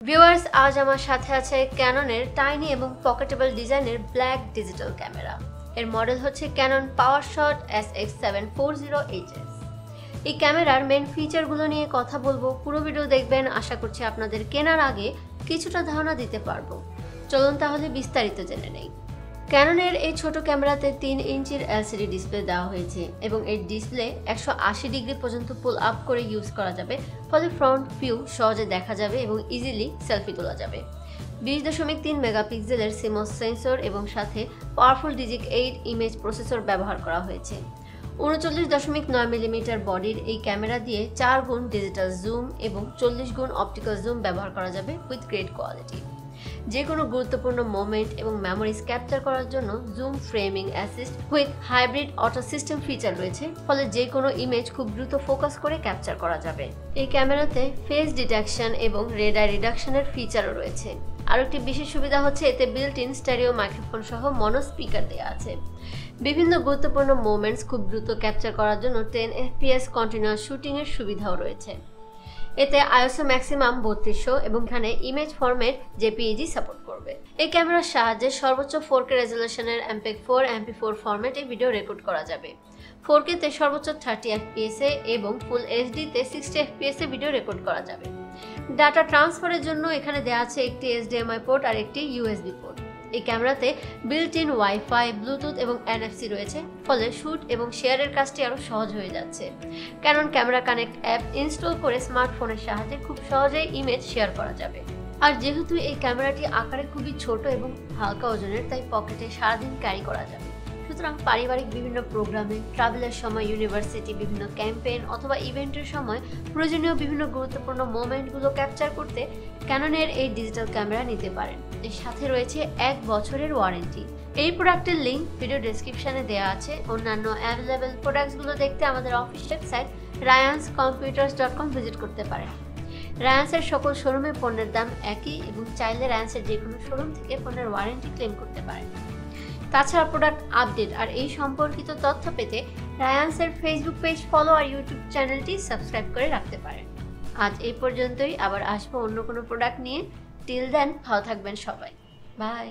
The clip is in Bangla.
ভিউয়ার্স আজ আমার সাথে আছে ক্যাননের টাইনি এবং পকেটেবল ডিজাইনের ব্ল্যাক ডিজিটাল ক্যামেরা এর মডেল হচ্ছে Canon PowerShot S X seven four zero HS এই ক্যামেরার মেন ফিচারগুলো নিয়ে কথা বলব, পুরো ভিডিও দেখবেন, আশা করছি আপনাদের কেনার আগে কিছুটা ধারণা দিতে পারব। চলুন তাহলে বিস্তারিত জেনে নেই। ক্যাননের এই ছোট ক্যামেরাতে তিন ইঞ্চির এলসিডি ডিসপ্লে দেওয়া হয়েছে এবং এই ডিসপ্লে একশো আশি ডিগ্রি পর্যন্ত পুল আপ করে ইউজ করা যাবে। ফলে ফ্রন্ট ভিউ সহজে দেখা যাবে এবং ইজিলি সেলফি তোলা যাবে। বিশ দশমিক তিন মেগাপিক্সেলের সিমস সেন্সর এবং সাথে powerful DIGIC eight image processor ব্যবহার করা হয়েছে। উনচল্লিশ দশমিক নয় মিলিমিটার বডির এই ক্যামেরা দিয়ে চার গুণ ডিজিটাল জুম এবং চল্লিশ গুণ অপটিক্যাল জুম ব্যবহার করা যাবে উইথ গ্রেট কোয়ালিটি যে কোনো গুরুত্বপূর্ণ মোমেন্ট এবং মেমোরিজ ক্যাপচার করার জন্য zoom framing assist with hybrid auto system feature রয়েছে, ফলে যে কোনো ইমেজ খুব দ্রুত ফোকাস করে ক্যাপচার করা যাবে। এই ক্যামেরাতে ফেস ডিটেকশন এবং রেড আই রিডাকশনের ফিচারও রয়েছে। আর একটি বিশেষ সুবিধা হচ্ছে, এতে বিল্ট ইন স্ট্যারিও মাইক্রোফোন সহ মনো স্পিকার দেওয়া আছে। বিভিন্ন গুরুত্বপূর্ণ মোমেন্টস খুব দ্রুত ক্যাপচার করার জন্য টেন এফপিএস কন্টিনিউয়াস শুটিংয়ের সুবিধাও রয়েছে। এতে আইএসও ম্যাক্সিমাম বত্রিশশো এবং এখানে ইমেজ ফরম্যাট জেপিইজি সাপোর্ট করবে। এই ক্যামেরার সাহায্যে সর্বোচ্চ ফোর কে রেজলিউশনের এমপেক ফোর এমপি ফোর ফরম্যাটে ভিডিও রেকর্ড করা যাবে। ফোর কেতে সর্বোচ্চ থার্টি এফপিএস এবং ফুল এইচডিতে সিক্সটি এফপিএস ভিডিও রেকর্ড করা যাবে। ডাটা ট্রান্সফারের জন্য এখানে দেওয়া আছে একটি এইচডিএমআই পোর্ট আর একটি ইউএসবি পোর্ট এই ক্যামেরাতে বিল্ট ইন ওয়াইফাই ব্লুটুথ এবং এনএফসি রয়েছে, ফলে শ্যুট এবং শেয়ারের কাজটি আরও সহজ হয়ে যাচ্ছে। Canon camera connect app install করে স্মার্টফোনের সাহায্যে খুব সহজেই ইমেজ শেয়ার করা যাবে। আর যেহেতু এই ক্যামেরাটি আকারে খুবই ছোট এবং হালকা ওজনের, তাই পকেটে সারাদিন ক্যারি করা যাবে। সুতরাং পারিবারিক বিভিন্ন প্রোগ্রামে ট্রাভেলের সময় ইউনিভার্সিটি বিভিন্ন ক্যাম্পেইন অথবা ইভেন্টের সময় প্রয়োজনীয় বিভিন্ন গুরুত্বপূর্ণ মোমেন্টগুলো ক্যাপচার করতে ক্যাননের এই ডিজিটাল ক্যামেরা নিতে পারেন। এর সাথে রয়েছে এক বছরের ওয়ারেন্টি এই প্রোডাক্টের লিঙ্ক ভিডিও ডেসক্রিপশনে দেওয়া আছে। অন্যান্য অ্যাভেলেবেল প্রোডাক্টসগুলো দেখতে আমাদের office website Ryans computers dot com visit করতে পারেন। রায়ান্সের সকল শোরুমে পণ্যের দাম একই এবং চাইলে রায়ান্সের যে কোনো শোরুম থেকে পণ্যের ওয়ারেন্টি ক্লেম করতে পারেন। তাছাড়া প্রোডাক্ট আপডেট আর এই সম্পর্কিত তথ্য পেতে রায়ান্সের ফেসবুক পেজ ফলো আর ইউটিউব চ্যানেলটি সাবস্ক্রাইব করে রাখতে পারেন। আজ এই পর্যন্তই, আবার আসব অন্য কোনো প্রোডাক্ট নিয়ে। টিল দেন ভালো থাকবেন সবাই। বাই